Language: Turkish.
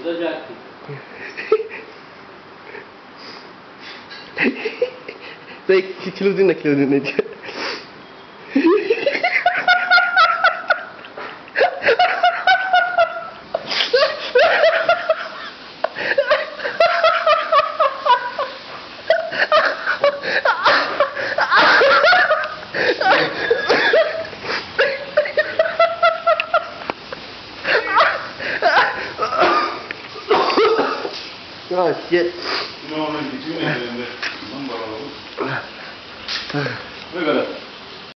Uzacaktı. Dayı kilo dinle kilo dinle diyor. 第二天那个